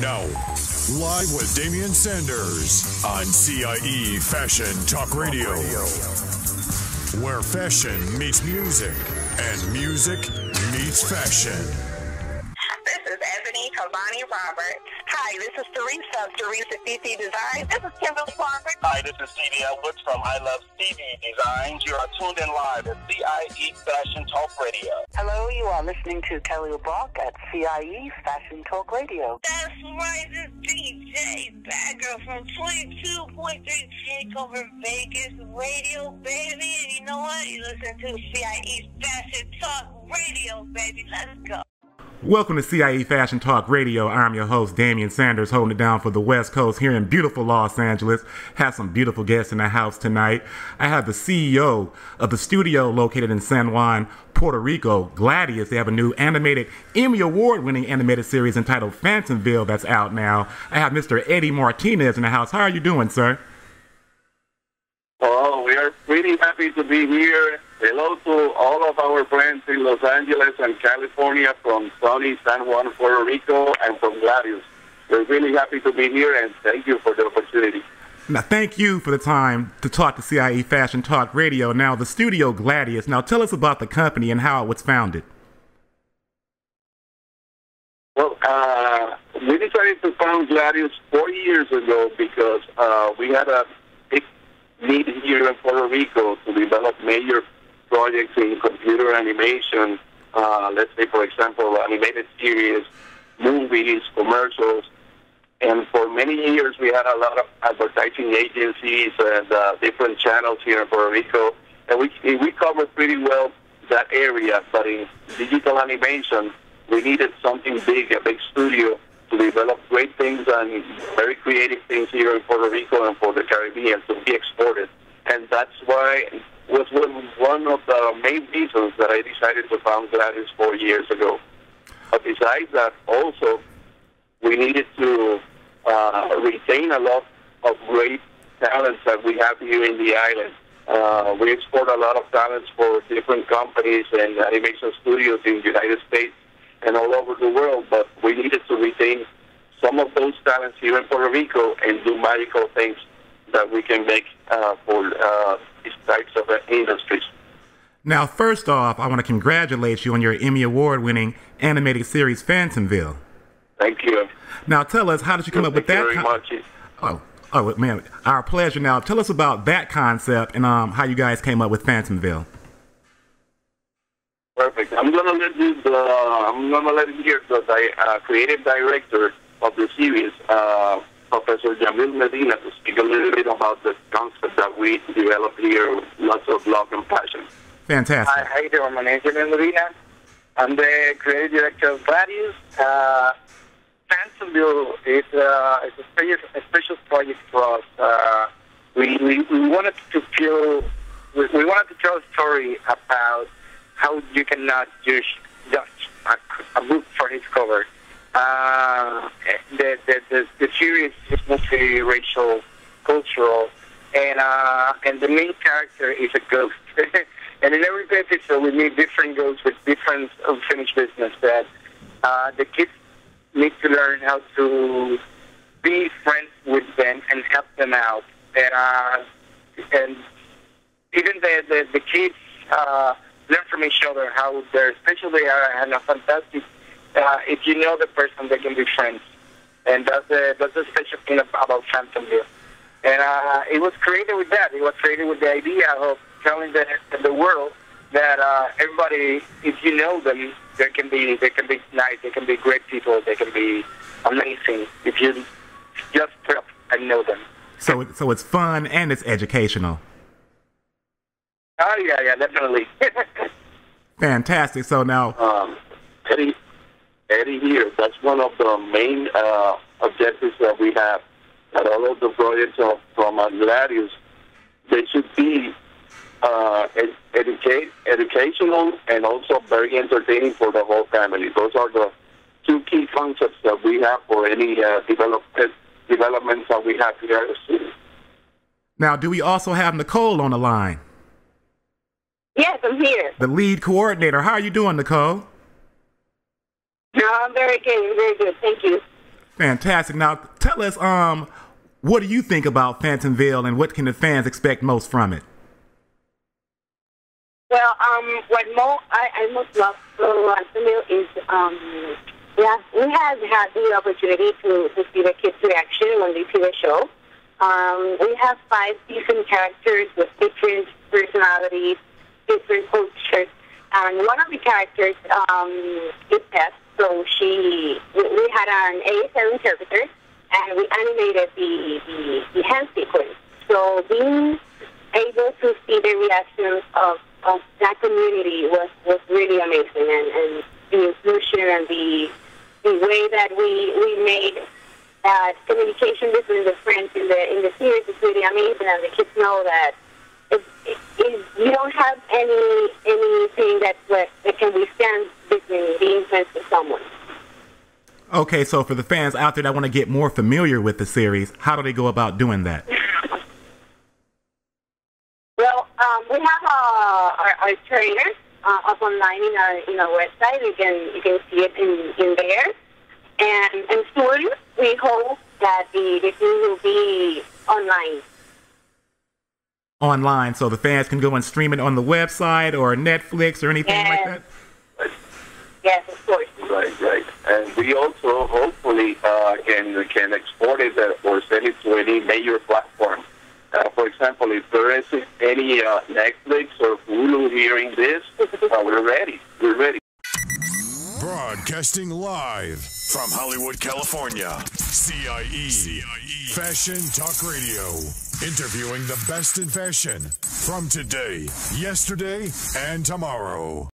now. Live with Damian Sanders on CIE Fashion Talk Radio. Where fashion meets music and music meets fashion. This is Ebony Cavani Roberts. Hi, this is Teresa of Teresa CC Design. This is Kimberly Parker. Hi, this is Stevie Edwards from I Love Stevie Designs. You are tuned in live at CIE Fashion Talk Radio. Hello, you are listening to Kelly LeBlanc at CIE Fashion Talk Radio. That's right, this is DJ Bagger from 22.3 Takeover Vegas Radio, baby. And you know what? You listen to CIE Fashion Talk Radio, baby. Let's go. Welcome to CIE Fashion Talk Radio. I'm your host, Damian Sanders, holding it down for the West Coast here in beautiful Los Angeles. Have some beautiful guests in the house tonight. I have the CEO of the studio located in San Juan, Puerto Rico, Gladius. They have a new animated Emmy Award winning animated series entitled Fantomville that's out now. I have Mr. Eddie Martinez in the house. How are you doing, sir? Oh, we are really happy to be here. Hello to all of our friends in Los Angeles and California from sunny San Juan, Puerto Rico, and from Gladius. We're really happy to be here and thank you for the opportunity. Now, thank you for the time to talk to CIE Fashion Talk Radio. Now, the studio Gladius. Now, tell us about the company and how it was founded. Well, uh, we decided to found Gladius four years ago because uh, we had a big need here in Puerto Rico to develop major projects in computer animation. Uh, let's say, for example, animated series, movies, commercials. And for many years, we had a lot of advertising agencies and uh, different channels here in Puerto Rico. And we, we covered pretty well that area. But in digital animation, we needed something big, a big studio to develop great things and very creative things here in Puerto Rico and for the Caribbean to be exported. And that's why was one of the main reasons that I decided to found Gladius four years ago. But besides that, also, we needed to uh, retain a lot of great talents that we have here in the island. Uh, we export a lot of talents for different companies and animation studios in the United States and all over the world, but we needed to retain some of those talents here in Puerto Rico and do magical things that we can make uh, for uh, these types of uh, industries. Now, first off, I want to congratulate you on your Emmy Award winning animated series Fantomville. Thank you. Now, tell us, how did you come Thank up with you that? very much. Oh, oh, man, our pleasure. Now, tell us about that concept and um, how you guys came up with Fantomville. Perfect. I'm gonna let you. Uh, I'm gonna let you hear the di- uh, creative director of the series, uh, Professor Yamil Medina, to speak a little bit about the concept that we developed here with lots of love and passion. Fantastic. Hi, how you doing? My name is Yamil Medina. I'm the creative director of Gladius. Uh, Fantomville is, uh, is a, special, a special project for us. Uh, we, we, we wanted to feel, we, we wanted to tell a story about how you cannot just judge a, a book for its cover. Uh, the, the, the, the series is multiracial, cultural, and uh, and the main character is a ghost. and in every episode, we meet different ghosts with different unfinished business that uh, the kids need to learn how to be friends with them and help them out. And uh, and even the the, the kids uh, learn from each other how they're special they are and a fantastic. Uh, if you know the person, they can be friends, and that's the that's the special thing about Fantom Fantomville. And uh, it was created with that. It was created with the idea of telling the the world that uh, everybody, if you know them, they can be they can be nice, they can be great people, they can be amazing if you just put and know them. So, so it's fun and it's educational. Oh yeah, yeah, definitely. Fantastic. So now, Um, Eddie, Eddie here, that's one of the main uh, objectives that we have. That all of the projects of, from Gladius, they should be uh, ed- educate, educational and also very entertaining for the whole family. Those are the two key concepts that we have for any uh, develop, developments that we have here at the city. now, do we also have Nicolle on the line, Yes, I'm here. the lead coordinator? How are you doing, Nicolle? No, I'm very good. Very good. Thank you. Fantastic. Now, tell us, um, what do you think about Fantomville, and what can the fans expect most from it? Well, um, what Mo, I, I most love so Fantomville is um, we have we have had the opportunity to, to see the kids' reaction when they see the show. Um, we have five different characters with different personalities, different cultures, and one of the characters um, is Beth. So she, we, had an ASL interpreter, and we animated the the, the hand sequence. So being able to see the reactions of, of that community was, was really amazing, and, and the inclusion and the the way that we we made that communication between the friends in the in the series is really amazing, and the kids know that if, if you don't have any anything that that can withstand between being friends with someone. Okay, so for the fans out there that want to get more familiar with the series, how do they go about doing that? Well, um, we have uh, our, our trainers uh, up online in our in our website. You can you can see it in, in there. And and soon we hope that the the thing will be online. Online, so the fans can go and stream it on the website or Netflix or anything like that. Yes, of course. Right, right. And we also hopefully uh, can can export it uh, or send it to any major platform. Uh, for example, if there is any uh, Netflix or Hulu hearing this, uh, we're ready. We're ready. Broadcasting live from Hollywood, California. CIE. Fashion Talk Radio. Interviewing the best in fashion from today, yesterday, and tomorrow.